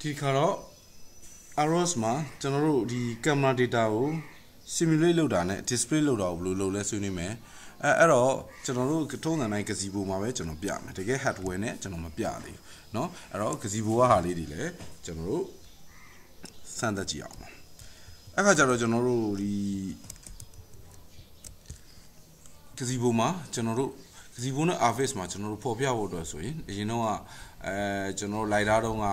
ဒီခါတော့ Aros မှာကျွန်တော်တို့ဒီ camera data ကို simulate လုပ်တာနဲ့ display လုပ်တာကိုဘယ်လိုလုပ်လဲဆွေးနွေးမယ်အဲအဲ့တော့ကျွန်တော်တို့ထုံးစံတိုင်း gazebo မှာပဲကျွန်တော်ပြမယ်တကယ် hardware နဲ့ကျွန်တော်မပြသေးဘူးเนาะအဲ့တော့ gazebo ကဟာလေးတွေလည်းကျွန်တော်တို့စမ်းသပ်ကြည့်အောင်အဲ့ခါကျတော့ကျွန်တော်တို့ဒီ gazebo မှာကျွန်တော်တို့ gazebo နဲ့ Avis မှာကျွန်တော်တို့ပေါ်ပြဖို့အတွက်ဆိုရင်အရင်တော့အဲကျွန်တော်တို့ lighter တုံးက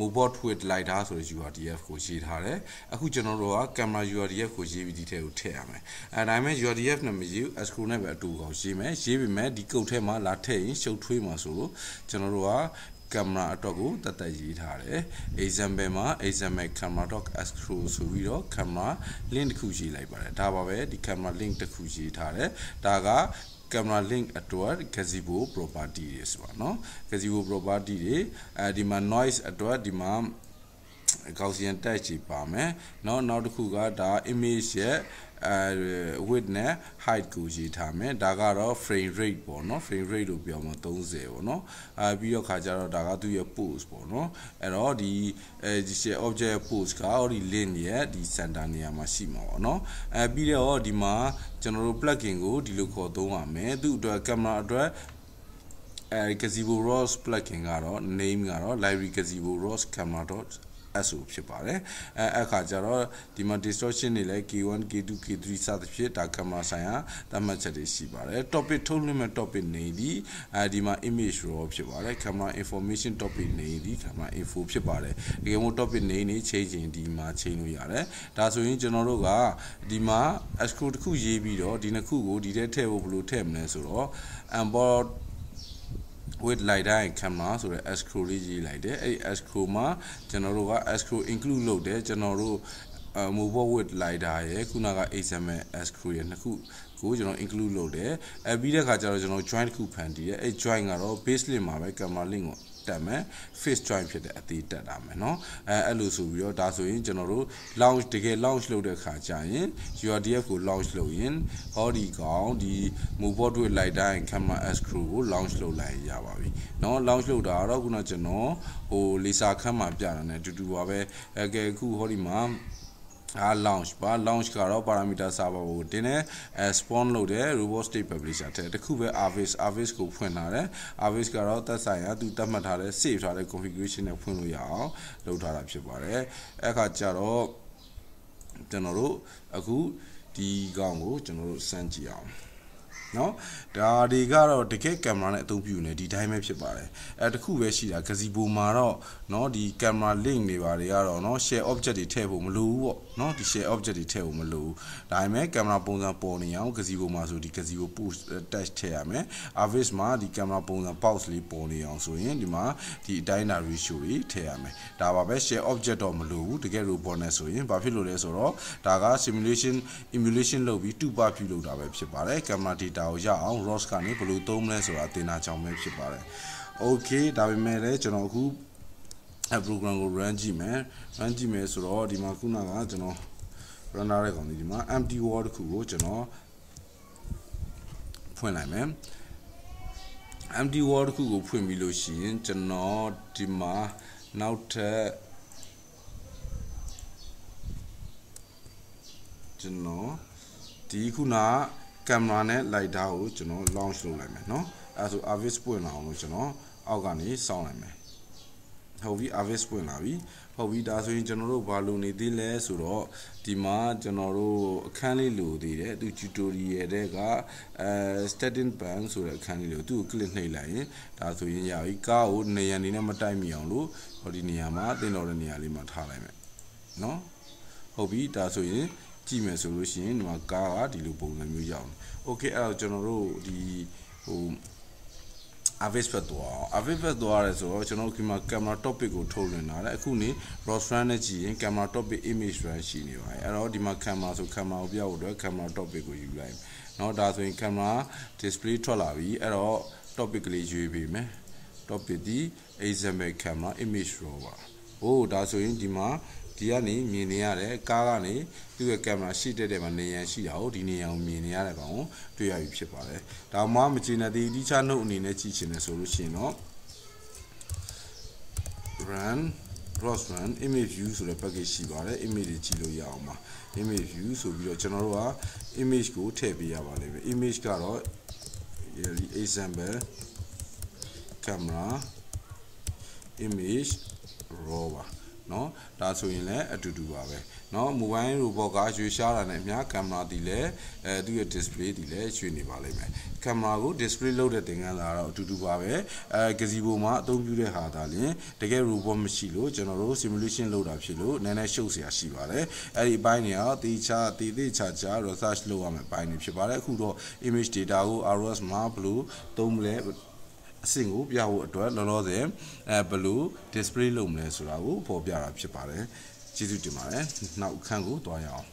mobile with lidar ဆိုတဲ့ URDF ကိုရေးထားတယ်အခုကျွန်တော်တို့က camera URDF ကိုရေးပြီးဒီထဲကိုထည့်ရမယ်အဲဒါပေမဲ့ URDF နဲ့မရေးဘူး escrow နဲ့ပဲအတူကောင်ရေးမယ်ရေးပြီးမယ်ဒီကုတ်ထဲမှာလာထည့်ရင်ရှုပ်ထွေးမှာဆိုလို့ကျွန်တော်တို့ကကင်မရာအတွက်ကိုတတ်တတ်ရေးထားတယ် example မှာ example camera.escrow ဆိုပြီးတော့ camera link တစ်ခုရေးလိုက်ပါတယ်ဒါပါပဲဒီ camera link တစ်ခုရေးထားတယ်ဒါက camera link အတွက် gazebo property တွေဆိုပါเนาะ gazebo property တွေအဲဒီမှာ noise အတွက်ဒီမှာ Gaussian touch ကြီးပါမယ်เนาะနောက်တစ်ခုကဒါ image ရဲ့အဲ width နဲ့ height ကိုရေးထားမယ်ဒါကတော့ frame rate ပေါ့နော် frame rate လို့ပြောမှာ30ပေါ့နော်အဲပြီးတော့ခါကျတော့ဒါကသူ့ရဲ့ pose ပေါ့နော်အဲ့တော့ဒီအဲဒီ object pose ကဟိုဒီ link ရဲ့ဒီ center နေရာမှာရှိမှာပေါ့နော်အဲပြီးတော့ဒီမှာကျွန်တော်တို့ plugin ကိုဒီလိုခေါ်သုံးရမယ်သူ့အတွက် camera အတွက်အဲ gazebo ross plugin ကတော့ name ကတော့ library gazebo ross camera SO ဖြစ်ပါတယ်အဲအခါကျတော့ဒီမှာ distortion တွေလည်း K1 K2 K3 စသဖြင့်ဒါကင်မရာဆိုင်ရာသတ်မှတ်ချက်တွေရှိပါတယ် topic ထုတ်လွှင့်မဲ့ topic နေသည်အဲဒီမှာ image raw ဖြစ်ပါတယ် camera information topic နေသည် camera info ဖြစ်ပါတယ်ဒီကမို့ topic နေနေချိန်ချင်းဒီမှာချိန်လို့ရတယ်ဒါဆိုရင်ကျွန်တော်တို့ကဒီမှာ escrow တစ်ခုရေးပြီးတော့ဒီနှစ်ခုကိုဒီထဲထည့်ဖို့ဘယ်လိုထည့်မလဲဆိုတော့ onboard with lidar and camera ဆိုတဲ့ escrow လေးရေးလိုက်တယ်အဲ့ဒီ escrow မှာကျွန်တော်တို့က escrow include လုပ်တယ်ကျွန်တော်တို့ mobile with lidar ရဲ့ခုနက XML escrow ရဲ့နှစ်ခုကိုကျွန်တော် include လုပ်တယ်အဲပြီးတဲ့ခါကျတော့ကျွန်တော် join တစ်ခုဖန်တီးတယ်အဲ join ကတော့ base link မှာပဲ camera link ကိုတက်မယ် face join ဖြစ်တဲ့အသေးတက်တာမယ်เนาะအဲအဲ့လိုဆိုပြီးတော့ဒါဆိုရင်ကျွန်တော်တို့ launch တကယ် launch လုပ်တဲ့ခါကျရင် URDF ကို launch လုပ်ရင်ဟောဒီကောင်ဒီ mobile တွေ့လိုက်တိုင်း camera escrow ကို launch လုပ်လိုက်ရပါပြီเนาะ launch လုပ်တာတော့ခုနကျွန်တော်ဟို laser ခန်းမှာပြတာ ਨੇ တူတူပါပဲအဲကဲအခုဟောဒီမှာ အာ launch ပါ launch ကတော့ parameter server ကိုတင်တယ်အဲ spawn လုပ်တယ် robot state publisher တဲ့တခုပဲ avis avis ကိုဖွင့်လာတယ် avis ကတော့သက်ဆိုင်ရာသူသတ်မှတ်ထားတဲ့ save ထားတဲ့ configuration နဲ့ဖွင့်လို့ရအောင်လုပ်ထားတာဖြစ်ပါတယ်အဲ့ခါကျတော့ကျွန်တော်တို့အခုဒီကောင်ကိုကျွန်တော်တို့စမ်းကြည့်အောင် နော်ဒါတွေကတော့တကယ်ကင်မရာနဲ့အသုံးပြုနေဒီတိုင်းပဲဖြစ်ပါတယ်အဲတခုပဲရှိတာ gazebo မှာတော့နော်ဒီကင်မရာ link တွေပါတွေကတော့နော် share object တွေထည့်ဖို့မလိုဘူးပေါ့နော်ဒီ share object တွေထည့်ဖို့မလိုဘူးဒါပေမဲ့ကင်မရာပုံစံပေါ်နေအောင် gazebo မှာဆိုဒီ gazebo push touch ထည့်ရမယ် avis မှာဒီကင်မရာပုံစံ box လေးပေါ်နေအောင်ဆိုရင်ဒီမှာဒီအတိုင်းတာ ratio တွေထည့်ရမယ်ဒါပါပဲ share object တော့မလိုဘူးတကယ် robot နဲ့ဆိုရင်ဘာဖြစ်လို့လဲဆိုတော့ဒါက simulation emulation လုပ်ပြီးတူပါပြုလုပ်တာပဲဖြစ်ပါတယ်ကင်မရာ data ကိုရအောင် ROS ကနေဘယ်လိုသုံးမလဲဆိုတာသင်တာကြောင့်ပဲဖြစ်ပါတယ် okay ဒါပေမဲ့လည်းကျွန်တော်အခုအဲ program ကို run ကြည့်မယ် run ကြည့်မယ်ဆိုတော့ဒီမှာခုနကကျွန်တော် runner ရဲ့ကောင်ဒီမှာ empty word တစ်ခုကိုကျွန်တော်ဖွင့်လိုက်မယ် empty word တစ်ခုကိုဖွင့်ပြီးလို့ရှိရင်ကျွန်တော်ဒီမှာနောက်ထပ်ကျွန်တော်ဒီခုနက င်မရာနဲ့ lighter ကိုကျွန်တော် launch လုပ်လိုက်မယ်เนาะအဲဆို avis ပွင့်လာအောင်လို့ကျွန်တော်အောက်ကနေစောင်းလိုက်မယ်ဟုတ်ပြီ avis ပွင့်လာပြီဟုတ်ပြီဒါဆိုရင်ကျွန်တော်တို့ဘာလုပ်နေသေးလဲဆိုတော့ဒီမှာကျွန်တော်တို့အခန်းလေးလိုသေးတယ်သူ tutorial တဲ့ကအဲ static band ဆိုတဲ့အခန်းလေးလိုသူ့ကို click နှိပ်လိုက်ရင်ဒါဆိုရင်ရပြီကားကိုနေရာနေနဲ့မတိုက်မိအောင်လို့ဟောဒီနေရာမှာတင်တော်တဲ့နေရာလေးမှာထားလိုက်မယ်เนาะဟုတ်ပြီဒါဆိုရင် ကြည့်မယ်ဆိုလို့ရှိရင်ဒီမှာကားကဒီလိုပုံစံမျိုးရောက်နေ။ Okay အဲ့တော့ကျွန်တော်တို့ဒီဟို avis ဖက်သွားအောင် avis ဖက်သွားရဲဆိုတော့ကျွန်တော်တို့ဒီမှာ camera topic ကိုထုတ်လွှင့်လာတယ်အခုနေ RAW run နဲ့ကြည့်ရင် camera topic image run ရှိနေပါတယ်အဲ့တော့ဒီမှာ camera ဆို camera ကိုပြောက်ဖို့အတွက် camera topic ကိုယူလိုက်เนาะဒါဆိုရင် camera display ထွက်လာပြီအဲ့တော့ topic ကလေးရွေးပေးမယ် topic ဒီ example camera image raw ပါဟိုဒါဆိုရင်ဒီမှာ ဒီကနေမြင်နေရတယ်ကားကနေသူ့ရဲ့ကင်မရာရှိတဲ့တဲ့မှာနေရန်ရှိတာကိုဒီနေရန်ကိုမြင်နေရတဲ့ကောင်ကိုတွေ့ရပြီဖြစ်ပါတယ်ဒါမှမကျင်တဲ့ဒီတိချနှုတ်အနေနဲ့ကြည့်ချင်တယ်ဆိုလို့ရှိရင်တော့ run Rosman image view ဆိုတဲ့ package ရှိပါတယ် image တွေကြည့်လို့ရအောင်ပါ image view ဆိုပြီးတော့ကျွန်တော်တို့က image ကိုထည့်ပေးရပါလိမ့်မယ် image ကတော့ example camera image raw ပါ เนาะဒါဆိုရင်လည်းအတူတူပါပဲเนาะ mobile robot ကရွေရှားတာနဲ့အများကင်မရာဒီလည်းအဲသူ့ရဲ့ display ဒီလည်းရွှေ့နေပါလိမ့်မယ်ကင်မရာကို display လုပ်တဲ့သင်ခန်းစာတော့အတူတူပါပဲအဲ gazebo မှာအသုံးပြုတဲ့ဟာဒါလင်တကယ် robot မရှိလို့ကျွန်တော်တို့ simulation လုပ်တာဖြစ်လို့နည်းနည်းရှုပ်เสียရှိပါတယ်အဲ့ဒီအပိုင်းတွေကတေချာတေသေးချာချာ research လုပ်ရမယ့်အပိုင်းတွေဖြစ်ပါတယ်အခုတော့ image data ကို ROS မှာဘယ်လိုသုံးမလဲ အဆင့်ကိုပြဖို့အတွက်လောလောဆယ်အဲဘယ်လို display လုပ်မလဲဆိုတာကိုပေါ်ပြတာဖြစ်ပါတယ်ကျေးဇူးတင်ပါတယ်နောက်အခန်းကိုတွားရအောင်